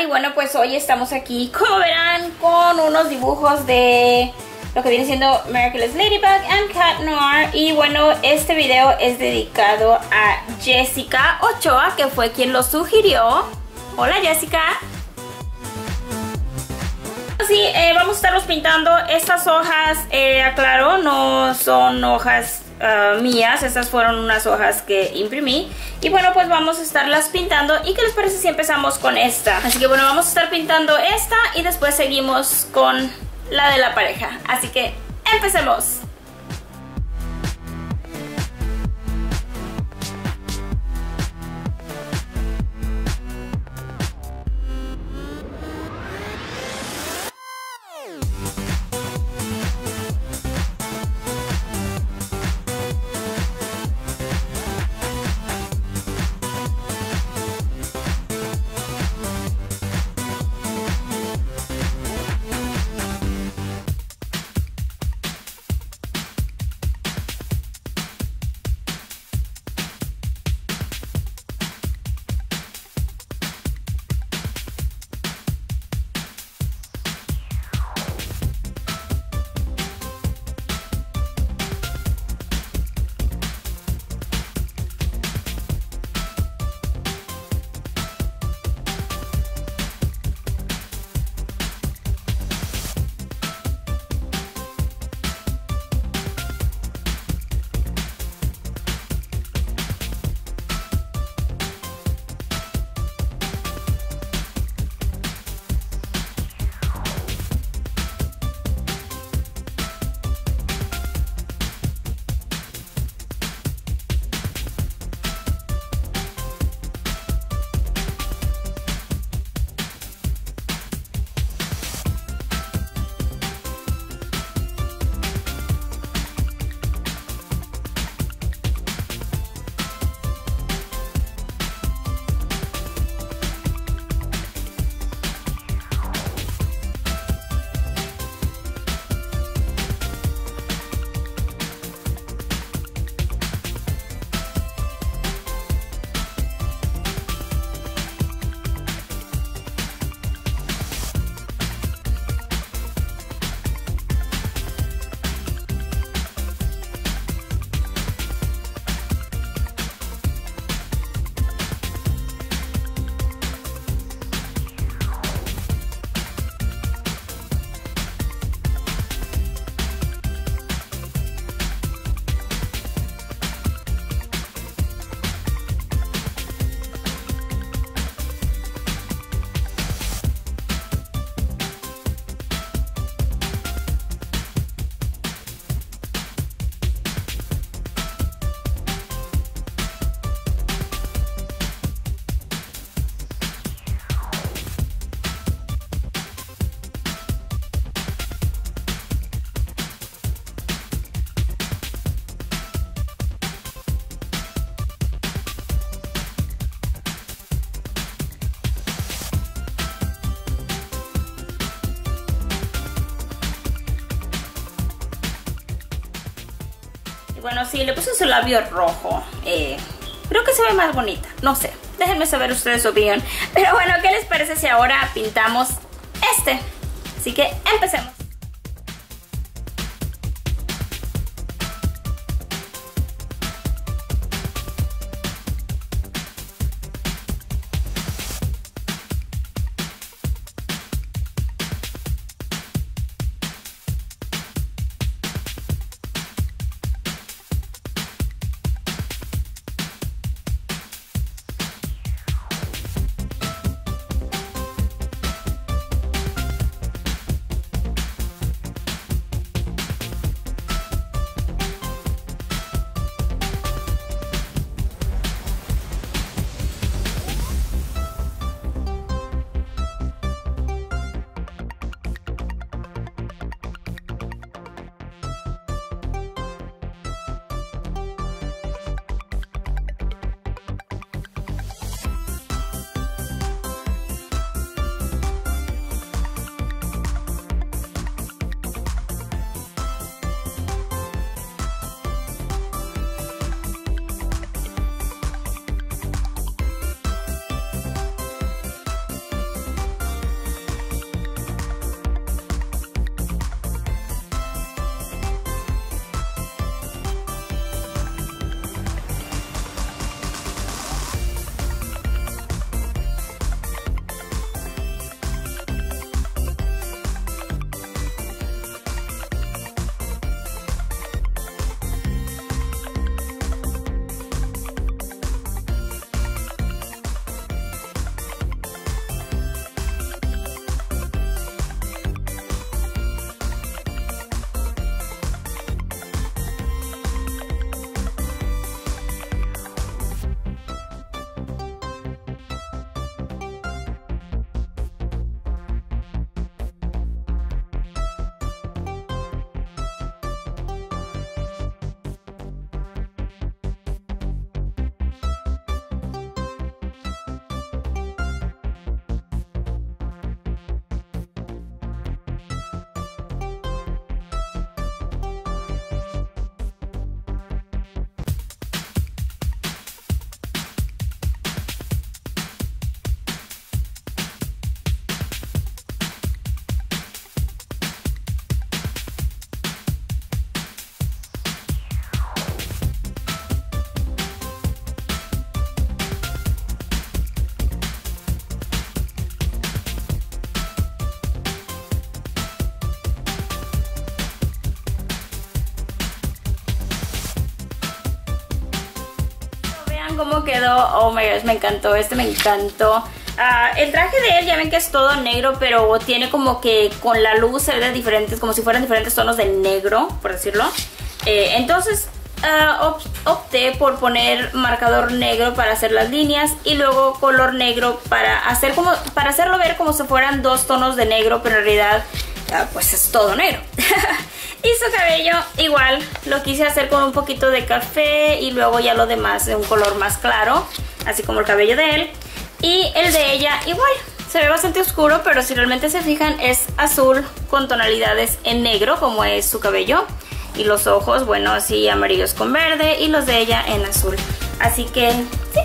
y bueno pues hoy estamos aquí como verán con unos dibujos de lo que viene siendo Miraculous Ladybug and Cat Noir. Y bueno este video es dedicado a Jessica Ochoa que fue quien lo sugirió. Hola Jessica. Sí, eh, vamos a estarlos pintando. Estas hojas, eh, aclaro, no son hojas Ah, mías. Estas fueron unas hojas que imprimí. Y bueno, pues vamos a estarlas pintando. ¿Y qué les parece si empezamos con esta? Así que bueno, vamos a estar pintando esta y después seguimos con la de la pareja. Así que empecemos. Bueno, sí, le puse su labio rojo. Eh, creo que se ve más bonita. No sé. Déjenme saber ustedes su opinión. Pero bueno, ¿qué les parece si ahora pintamos este? Así que empecemos. Cómo quedó. Oh my gosh, me encantó. Este me encantó. Ah, el traje de él ya ven que es todo negro, pero tiene como que con la luz se ve de diferentes, como si fueran diferentes tonos de negro, por decirlo. Eh, entonces ah, opté por poner marcador negro para hacer las líneas y luego color negro para, hacer como, para hacerlo ver como si fueran dos tonos de negro, pero en realidad ah, pues es todo negro. y su cabello igual lo quise hacer con un poquito de café y luego ya lo demás de un color más claro, así como el cabello de él. Y el de ella igual, se ve bastante oscuro, pero si realmente se fijan es azul con tonalidades en negro, como es su cabello. Y los ojos, bueno, así amarillos con verde y los de ella en azul. Así que sí,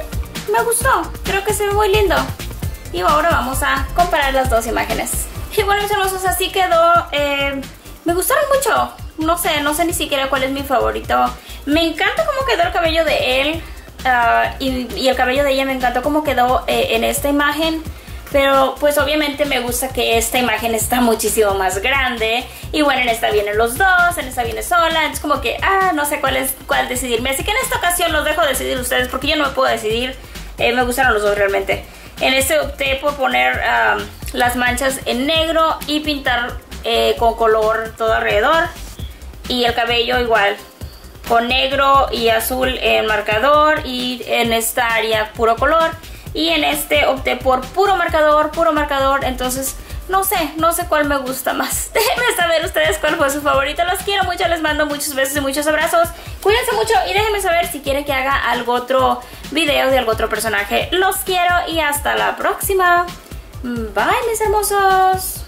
me gustó, creo que se ve muy lindo. Y ahora vamos a comparar las dos imágenes. Y bueno, mis hermosos, así quedó. Eh, me gustaron mucho. No sé, no sé ni siquiera cuál es mi favorito. Me encanta cómo quedó el cabello de él. Ah, y, el cabello de ella me encantó cómo quedó eh, en esta imagen. Pero pues obviamente me gusta que esta imagen está muchísimo más grande. Y bueno, en esta vienen los dos, en esta viene sola. Es como que, ah, no sé cuál es cuál decidirme. Así que en esta ocasión los dejo decidir ustedes porque yo no me puedo decidir. Eh, me gustaron los dos realmente. En este opté por poner las manchas en negro y pintar eh, con color todo alrededor. Y el cabello igual, con negro y azul en marcador y en esta área puro color y en este opté por puro marcador, puro marcador, entonces no sé, no sé cuál me gusta más. Déjenme saber ustedes cuál fue su favorito. Los quiero mucho, les mando muchos besos y muchos abrazos. Cuídense mucho y déjenme saber si quieren que haga algo otro video de algún otro personaje. Los quiero y hasta la próxima. Bye, mis hermosos.